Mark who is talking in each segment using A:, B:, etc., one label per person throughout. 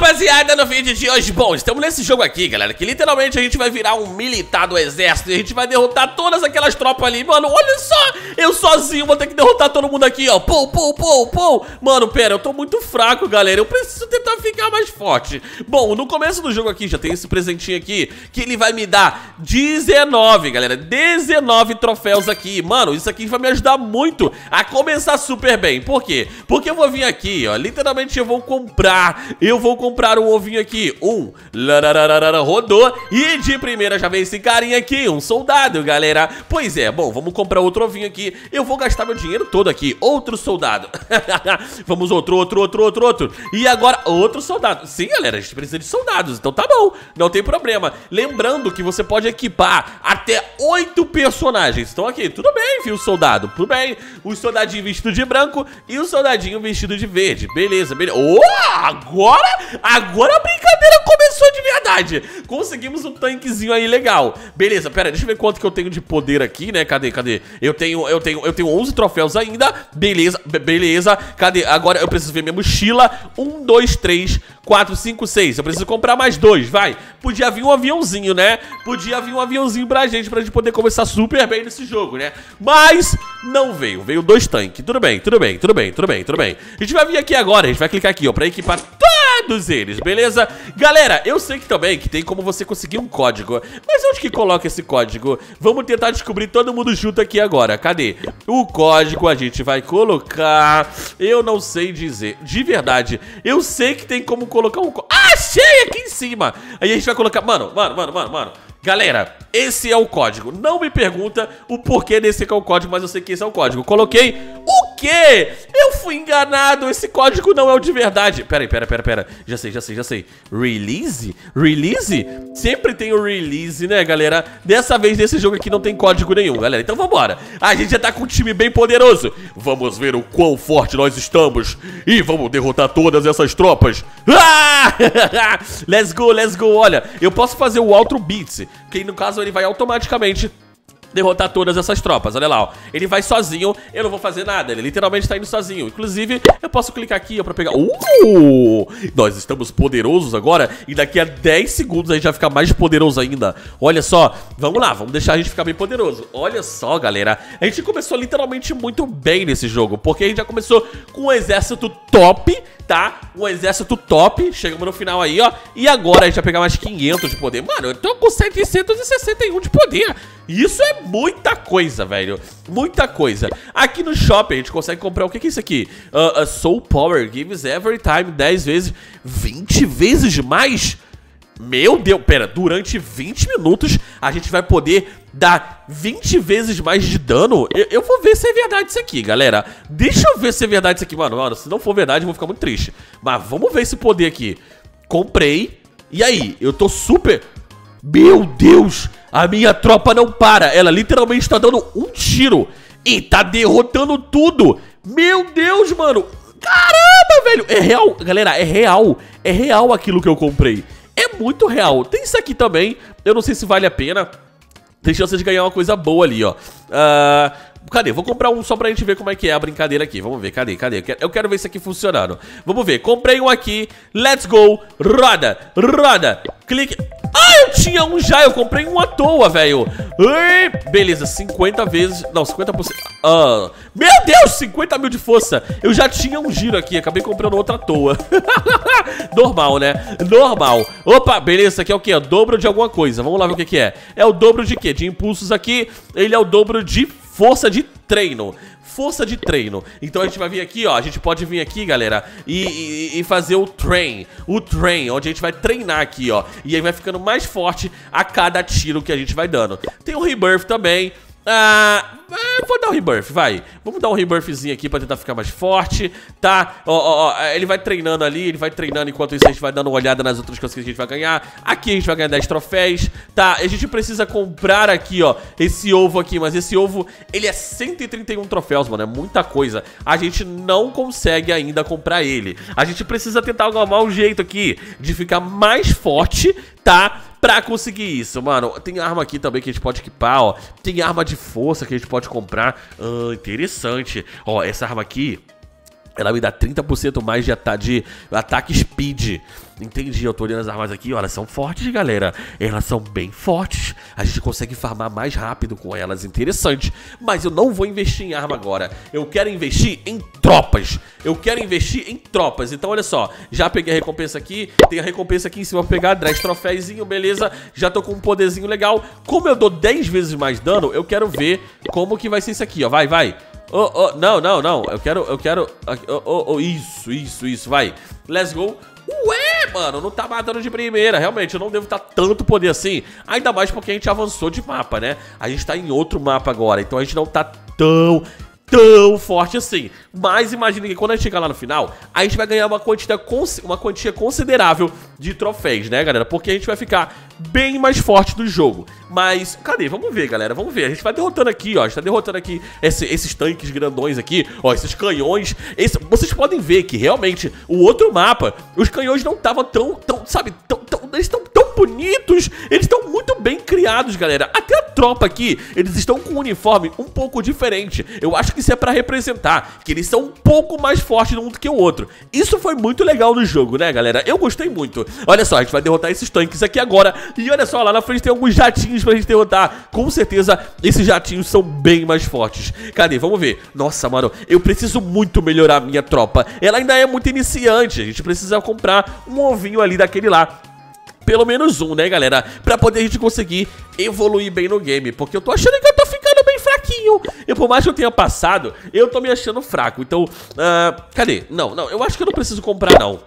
A: rapaziada, no vídeo de hoje, bom, estamos nesse jogo aqui, galera, que literalmente a gente vai virar um militar do exército e a gente vai derrotar todas aquelas tropas ali, mano, olha só, eu sozinho vou ter que derrotar todo mundo aqui, ó, pou, pou, pou, pou, mano, pera, eu tô muito fraco, galera, eu preciso tentar ficar mais forte. Bom, no começo do jogo aqui já tem esse presentinho aqui, que ele vai me dar 19, galera, 19 troféus aqui, mano, isso aqui vai me ajudar muito a começar super bem, por quê? Porque eu vou vir aqui, ó, literalmente eu vou comprar, eu vou comprar um ovinho aqui. Um. Rodou. E de primeira já vem esse carinha aqui, um soldado, galera. Pois é, bom, vamos comprar outro ovinho aqui. Eu vou gastar meu dinheiro todo aqui. Outro soldado. vamos outro, outro, outro, outro, outro. E agora, outro soldado. Sim, galera, a gente precisa de soldados, então tá bom. Não tem problema. Lembrando que você pode equipar até oito personagens. Então aqui, tudo bem, viu, soldado? Tudo bem. O soldadinho vestido de branco e o soldadinho vestido de verde. Beleza, beleza. Oh, agora agora a brincadeira começou de verdade. Conseguimos um tanquezinho aí legal. Beleza, pera, deixa eu ver quanto que eu tenho de poder aqui, né? Cadê, cadê? Eu tenho, eu tenho, eu tenho 11 troféus ainda. Beleza, beleza. Cadê? Agora eu preciso ver minha mochila. 1, 2, 3, 4, 5, 6. Eu preciso comprar mais dois, vai. Podia vir um aviãozinho, né? Podia vir um aviãozinho pra gente, pra gente poder começar super bem nesse jogo, né? Mas não veio. Veio dois tanques. Tudo bem, tudo bem, tudo bem, tudo bem, tudo bem. A gente vai vir aqui agora, a gente vai clicar aqui, ó, pra equipar todos eles, beleza? Galera, eu sei que também que tem como você conseguir um código, mas onde que coloca esse código? Vamos tentar descobrir todo mundo junto aqui agora, cadê? O código a gente vai colocar, eu não sei dizer, de verdade, eu sei que tem como colocar um... Ah, achei aqui em cima! Aí a gente vai colocar, mano, mano, mano, mano, mano, Galera, esse é o código. Não me pergunta o porquê desse é o código, mas eu sei que esse é o código. Coloquei o quê? Eu fui enganado. Esse código não é o de verdade. Pera aí, pera, pera, pera. Já sei, já sei, já sei. Release? Release? Sempre tem o release, né, galera? Dessa vez, nesse jogo aqui, não tem código nenhum, galera. Então vambora. A gente já tá com um time bem poderoso. Vamos ver o quão forte nós estamos. E vamos derrotar todas essas tropas. Ah! let's go, let's go. Olha, eu posso fazer o outro beats que no caso ele vai automaticamente derrotar todas essas tropas, olha lá, ó. Ele vai sozinho, eu não vou fazer nada, ele literalmente tá indo sozinho. Inclusive, eu posso clicar aqui ó, pra pegar... Uh! Nós estamos poderosos agora e daqui a 10 segundos a gente vai ficar mais poderoso ainda. Olha só, vamos lá, vamos deixar a gente ficar bem poderoso. Olha só, galera, a gente começou literalmente muito bem nesse jogo, porque a gente já começou com um exército top, tá? Um exército top, chegamos no final aí, ó, e agora a gente vai pegar mais 500 de poder. Mano, eu tô com 761 de poder. Isso é muita coisa, velho. Muita coisa. Aqui no shopping a gente consegue comprar o que, que é isso aqui? Uh, Soul Power gives every time 10 vezes, 20 vezes mais? Meu Deus, pera, durante 20 minutos a gente vai poder dar 20 vezes mais de dano? Eu, eu, vou ver se é verdade isso aqui, galera. Deixa eu ver se é verdade isso aqui, mano. Mano, se não for verdade eu vou ficar muito triste. Mas vamos ver esse poder aqui. Comprei. E aí, eu tô super... Meu Deus, a minha tropa não para. Ela literalmente está dando um tiro e tá derrotando tudo. Meu Deus, mano. Caramba, velho. É real, galera, é real. É real aquilo que eu comprei. É muito real. Tem isso aqui também. Eu não sei se vale a pena. Tem chance de ganhar uma coisa boa ali, ó. Uh, Cadê? Vou comprar um só pra gente ver como é que é a brincadeira aqui. Vamos ver, cadê? Cadê? Eu quero ver isso aqui funcionando. Vamos ver. Comprei um aqui. Let's go. Roda. Roda. Clique. Ah, eu tinha um já. Eu comprei um à toa, velho. Beleza, 50 vezes... Não, 50%. Ah, meu Deus, 50 mil de força. Eu já tinha um giro aqui. Acabei comprando outra à toa. Normal, né? Normal. Opa, beleza. Isso aqui é o quê? É o dobro de alguma coisa. Vamos lá ver o que, que é. É o dobro de quê? De impulsos aqui. Ele é o dobro de força de treino. Força de treino. Então a gente vai vir aqui, ó. A gente pode vir aqui, galera, e, e, e, fazer o train. O train, onde a gente vai treinar aqui, ó. E aí vai ficando mais forte a cada tiro que a gente vai dando. Tem o rebirth também. Ah, é, vou dar um rebirth, vai. Vamos dar um rebirthzinho aqui pra tentar ficar mais forte, tá? Ó, ó, ó, ele vai treinando ali, ele vai treinando enquanto isso a gente vai dando uma olhada nas outras coisas que a gente vai ganhar. Aqui a gente vai ganhar 10 troféus, tá? A gente precisa comprar aqui, ó, esse ovo aqui, mas esse ovo, ele é 131 troféus, mano, é muita coisa. A gente não consegue ainda comprar ele. A gente precisa tentar arrumar um jeito aqui de ficar mais forte, tá? Pra conseguir isso, mano. Tem arma aqui também que a gente pode equipar, ó. Tem arma de força que a gente pode comprar. Ah, interessante. Ó, essa arma aqui ela me dá 30% mais de, ata de ataque speed. Entendi, eu tô olhando as armas aqui, ó, elas são fortes, galera. Elas são bem fortes. A gente consegue farmar mais rápido com elas, interessante. Mas eu não vou investir em arma agora. Eu quero investir em tropas. Eu quero investir em tropas. Então, olha só, já peguei a recompensa aqui. Tem a recompensa aqui em cima pra pegar, 10 troféuzinho, beleza. Já tô com um poderzinho legal. Como eu dou 10 vezes mais dano, eu quero ver como que vai ser isso aqui, ó. Vai, vai. Oh, oh, não, não, não. Eu quero, eu quero. Oh, oh, oh, isso, isso, isso, vai. Let's go. Ué, mano, não tá matando de primeira. Realmente, eu não devo estar tá tanto poder assim. Ainda mais porque a gente avançou de mapa, né? A gente tá em outro mapa agora. Então a gente não tá tão tão forte assim. Mas imagine que quando a gente chegar lá no final, a gente vai ganhar uma quantia, uma quantia considerável de troféus, né, galera? Porque a gente vai ficar bem mais forte do jogo. Mas, cadê? Vamos ver, galera, vamos ver. A gente vai derrotando aqui, ó. A gente tá derrotando aqui esse, esses tanques grandões aqui, ó, esses canhões. Esse, vocês podem ver que, realmente, o outro mapa, os canhões não estavam tão, tão, sabe, tão, tão, eles estão tão bonitos. Eles estão muito bem criados, galera. Até a tropa aqui, eles estão com um uniforme um pouco diferente. Eu acho que isso é pra representar, que eles são um pouco mais fortes um do que o outro. Isso foi muito legal no jogo, né, galera? Eu gostei muito. Olha só, a gente vai derrotar esses tanques aqui agora. E olha só, lá na frente tem alguns jatinhos pra gente derrotar. Com certeza, esses jatinhos são bem mais fortes. Cadê? Vamos ver. Nossa, mano, eu preciso muito melhorar a minha tropa. Ela ainda é muito iniciante. A gente precisa comprar um ovinho ali daquele lá pelo menos um, né, galera? Pra poder a gente conseguir evoluir bem no game. Porque eu tô achando que eu tô ficando bem fraquinho. E por mais que eu tenha passado, eu tô me achando fraco. Então, uh, cadê? Não, não, eu acho que eu não preciso comprar, não.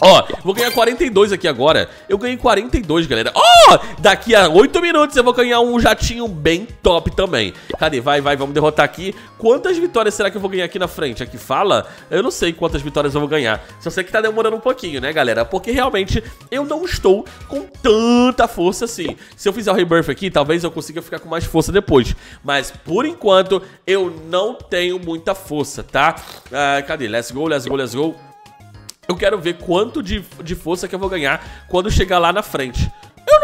A: Ó, vou ganhar 42 aqui agora. Eu ganhei 42, galera. Ó, daqui a 8 minutos eu vou ganhar um jatinho bem top também. Cadê? Vai, vai, vamos derrotar aqui. Quantas vitórias será que eu vou ganhar aqui na frente? Aqui fala? Eu não sei quantas vitórias eu vou ganhar. Só sei que tá demorando um pouquinho, né, galera? Porque realmente eu não estou com tanta força assim. Se eu fizer o rebirth aqui, talvez eu consiga ficar com mais força depois. Mas, por enquanto, eu não tenho muita força, tá? Ah, cadê? Let's go, let's go, let's go. Eu quero ver quanto de, de força que eu vou ganhar quando chegar lá na frente.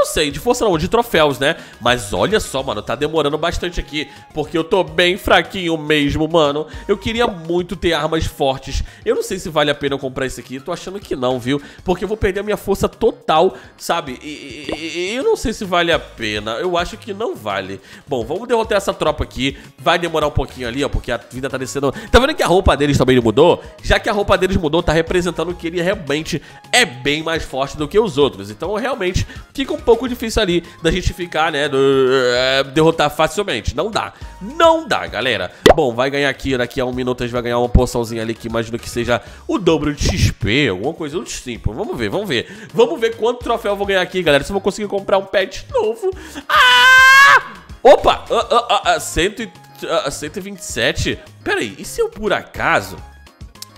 A: Não sei, de força não, de troféus, né? Mas olha só, mano, tá demorando bastante aqui, porque eu tô bem fraquinho mesmo, mano. Eu queria muito ter armas fortes. Eu não sei se vale a pena eu comprar esse aqui, tô achando que não, viu? Porque eu vou perder a minha força total, sabe? E, e, e, eu não sei se vale a pena, eu acho que não vale. Bom, vamos derrotar essa tropa aqui. Vai demorar um pouquinho ali, ó, porque a vida tá descendo... Tá vendo que a roupa deles também mudou? Já que a roupa deles mudou, tá representando que ele realmente é bem mais forte do que os outros. Então, realmente, fica um pouco difícil ali da gente ficar, né, é, derrotar facilmente. Não dá. Não dá, galera. Bom, vai ganhar aqui, daqui a um minuto a gente vai ganhar uma poçãozinha ali que imagino que seja o dobro de XP, alguma coisa do tipo. Vamos ver, vamos ver. Vamos ver quanto troféu eu vou ganhar aqui, galera. Se eu vou conseguir comprar um pet novo. Ah! Opa! Uh, uh, uh, cento, uh, 127? Pera aí, e se eu por acaso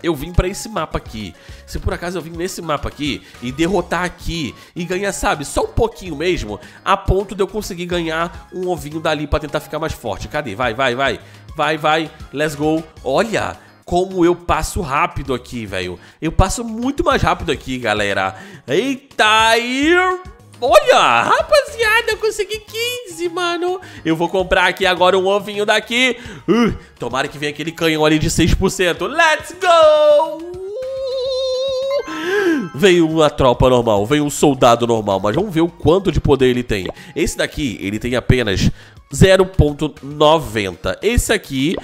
A: eu vim para esse mapa aqui. Se por acaso eu vim nesse mapa aqui e derrotar aqui e ganhar, sabe, só um pouquinho mesmo, a ponto de eu conseguir ganhar um ovinho dali para tentar ficar mais forte. Cadê? Vai, vai, vai. Vai, vai. Let's go. Olha, como eu passo rápido aqui, velho. Eu passo muito mais rápido aqui, galera. Eita, e... Olha, rapaziada, eu consegui 15, mano. Eu vou comprar aqui agora um ovinho daqui. Uh, tomara que venha aquele canhão ali de 6%. Let's go! Veio uma tropa normal, veio um soldado normal, mas vamos ver o quanto de poder ele tem. Esse daqui, ele tem apenas 0.90. Esse aqui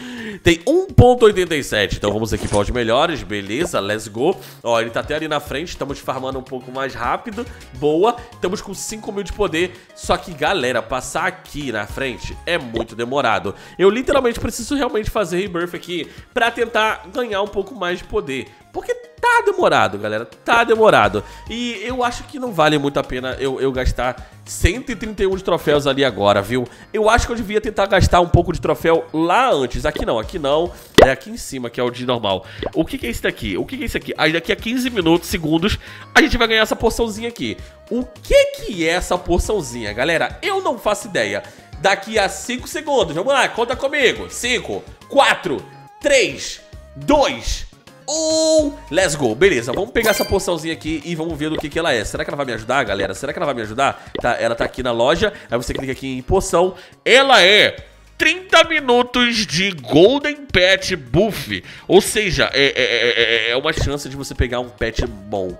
A: tem 1.87. Então vamos equipar os melhores, beleza, let's go. Ó, ele tá até ali na frente, estamos farmando um pouco mais rápido, boa. Estamos com 5 mil de poder, só que galera, passar aqui na frente é muito demorado. Eu literalmente preciso realmente fazer rebirth aqui pra tentar ganhar um pouco mais de poder. Porque tá demorado, galera, tá demorado. E eu acho que não vale muito a pena eu, eu gastar 131 de troféus ali agora, viu? Eu acho que eu devia tentar gastar um pouco de troféu lá antes. Aqui não, aqui não. É aqui em cima, que é o de normal. O que, que é esse daqui? O que, que é esse aqui? Aí daqui a 15 minutos, segundos, a gente vai ganhar essa porçãozinha aqui. O que que é essa porçãozinha, galera? Eu não faço ideia. Daqui a 5 segundos, vamos lá, conta comigo. 5, 4, 3, 2, um, let's go. Beleza, vamos pegar essa poçãozinha aqui e vamos ver do que, que ela é. Será que ela vai me ajudar, galera? Será que ela vai me ajudar? Tá, ela tá aqui na loja. Aí você clica aqui em poção. Ela é 30 minutos de Golden Pet Buff. Ou seja, é, é, é, é uma chance de você pegar um pet bom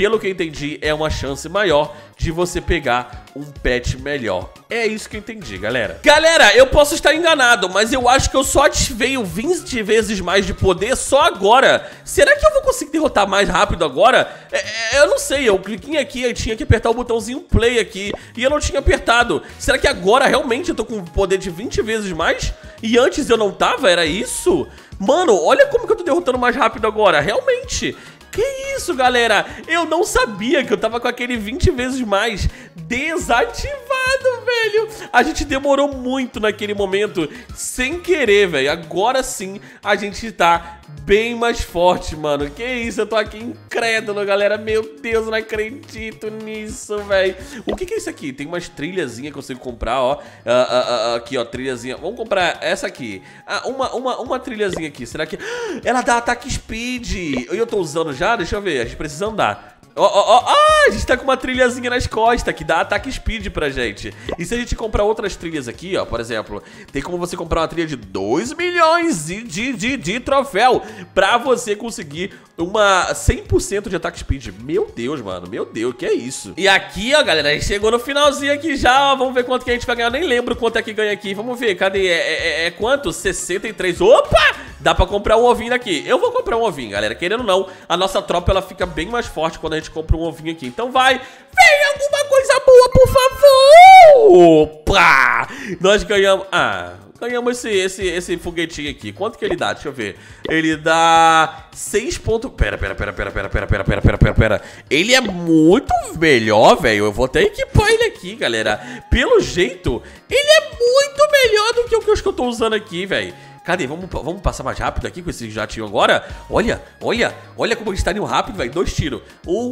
A: pelo que eu entendi, é uma chance maior de você pegar um pet melhor. É isso que eu entendi, galera. Galera, eu posso estar enganado, mas eu acho que eu só ativei o 20 vezes mais de poder só agora. Será que eu vou conseguir derrotar mais rápido agora? É, é, eu não sei, eu cliquei aqui e tinha que apertar o botãozinho play aqui e eu não tinha apertado. Será que agora realmente eu tô com um poder de 20 vezes mais? E antes eu não tava? Era isso? Mano, olha como que eu tô derrotando mais rápido agora, realmente. Que isso, galera? Eu não sabia que eu tava com aquele 20 vezes mais desativado, velho. A gente demorou muito naquele momento, sem querer, velho. Agora sim a gente tá bem mais forte, mano. Que isso, eu tô aqui incrédulo, galera. Meu Deus, não acredito nisso, velho. O que que é isso aqui? Tem umas trilhazinhas que eu consigo comprar, ó. Uh, uh, uh, aqui, ó, trilhazinha. Vamos comprar essa aqui. Ah, uma, uma, uma trilhazinha aqui. Será que... Ela dá ataque speed. Eu tô usando já? Deixa eu ver. A gente precisa andar. Ó, ó, ó, a gente tá com uma trilhazinha nas costas que dá ataque speed pra gente. E se a gente comprar outras trilhas aqui, ó, por exemplo, tem como você comprar uma trilha de 2 milhões de, de, de, de troféu pra você conseguir uma 100% de ataque speed. Meu Deus, mano, meu Deus, que é isso? E aqui, ó, galera, a gente chegou no finalzinho aqui já, ó, vamos ver quanto que a gente vai ganhar. Eu nem lembro quanto é que ganha aqui. Vamos ver, cadê? É, é, é quanto? 63. Opa! Dá pra comprar um ovinho aqui. Eu vou comprar um ovinho, galera. Querendo ou não, a nossa tropa ela fica bem mais forte quando a gente compra um ovinho aqui. Então vai, vem alguma coisa boa, por favor! Opa! Nós ganhamos... Ah, ganhamos esse, esse, esse foguetinho aqui. Quanto que ele dá? Deixa eu ver. Ele dá 6 pontos... Pera, pera, pera, pera, pera, pera, pera, pera, pera, pera, pera. Ele é muito melhor, velho. Eu vou até equipar ele aqui, galera. Pelo jeito, ele é muito melhor do que o que eu tô usando aqui, velho. Cadê? Vamos, vamos passar mais rápido aqui com esse jatinho agora? Olha, olha, olha como eles estão rápido, velho. Dois tiros. Um,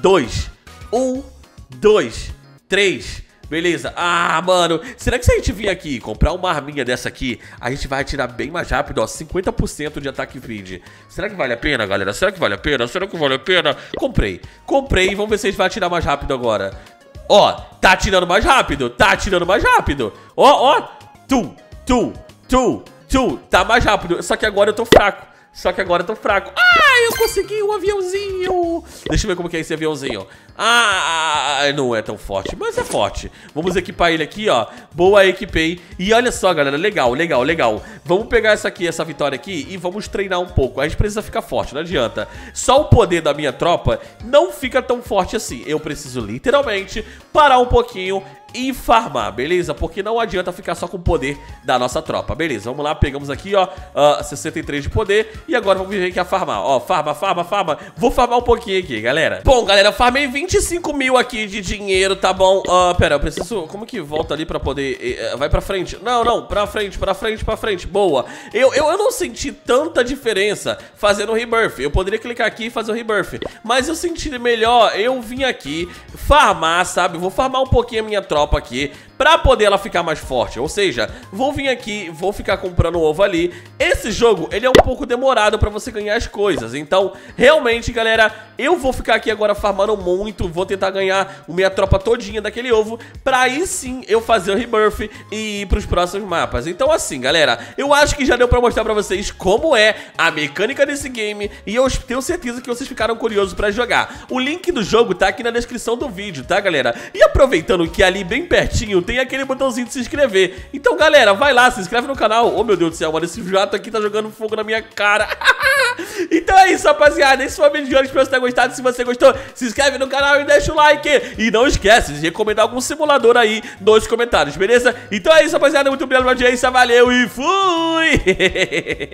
A: dois. Um, dois, três. Beleza. Ah, mano, será que se a gente vir aqui comprar uma arminha dessa aqui, a gente vai atirar bem mais rápido, ó, 50% de ataque speed. Será que vale a pena, galera? Será que vale a pena? Será que vale a pena? Comprei. Comprei, vamos ver se a gente vai atirar mais rápido agora. Ó, tá atirando mais rápido, tá atirando mais rápido. Ó, ó, tu, tu, tu, Tá mais rápido. Só que agora eu tô fraco. Só que agora eu tô fraco. Ah, eu consegui um aviãozinho. Deixa eu ver como que é esse aviãozinho. Ah, não é tão forte, mas é forte. Vamos equipar ele aqui, ó. Boa, equipei. E olha só, galera, legal, legal, legal. Vamos pegar essa aqui, essa vitória aqui e vamos treinar um pouco. A gente precisa ficar forte, não adianta. Só o poder da minha tropa não fica tão forte assim. Eu preciso literalmente parar um pouquinho e farmar, beleza? Porque não adianta ficar só com o poder da nossa tropa, beleza? Vamos lá, pegamos aqui, ó, uh, 63 de poder e agora vamos vir aqui a farmar, ó, farma, farma, farma. Vou farmar um pouquinho aqui, galera. Bom, galera, farmei 25 mil aqui de dinheiro, tá bom? Uh, pera, eu preciso, como que volta ali pra poder, uh, vai pra frente? Não, não, pra frente, pra frente, pra frente, boa. Eu, eu, eu não senti tanta diferença fazendo o rebirth, eu poderia clicar aqui e fazer o rebirth, mas eu senti melhor eu vim aqui farmar, sabe? Vou farmar um pouquinho a minha tropa tropa aqui pra poder ela ficar mais forte. Ou seja, vou vir aqui, vou ficar comprando ovo ali. Esse jogo, ele é um pouco demorado pra você ganhar as coisas. Então, realmente, galera, eu vou ficar aqui agora farmando muito. Vou tentar ganhar minha tropa todinha daquele ovo. Pra aí sim eu fazer o rebirth e ir pros próximos mapas. Então, assim, galera, eu acho que já deu pra mostrar pra vocês como é a mecânica desse game. E eu tenho certeza que vocês ficaram curiosos pra jogar. O link do jogo tá aqui na descrição do vídeo, tá, galera? E aproveitando que ali bem pertinho tem aquele botãozinho de se inscrever. Então, galera, vai lá, se inscreve no canal. Oh, meu Deus do céu, mano, esse jato aqui tá jogando fogo na minha cara. então é isso, rapaziada. Esse foi o vídeo de hoje. Espero que você tenha gostado. Se você gostou, se inscreve no canal e deixa o like. E não esquece de recomendar algum simulador aí nos comentários, beleza? Então é isso, rapaziada. Muito obrigado pela audiência. Valeu e fui!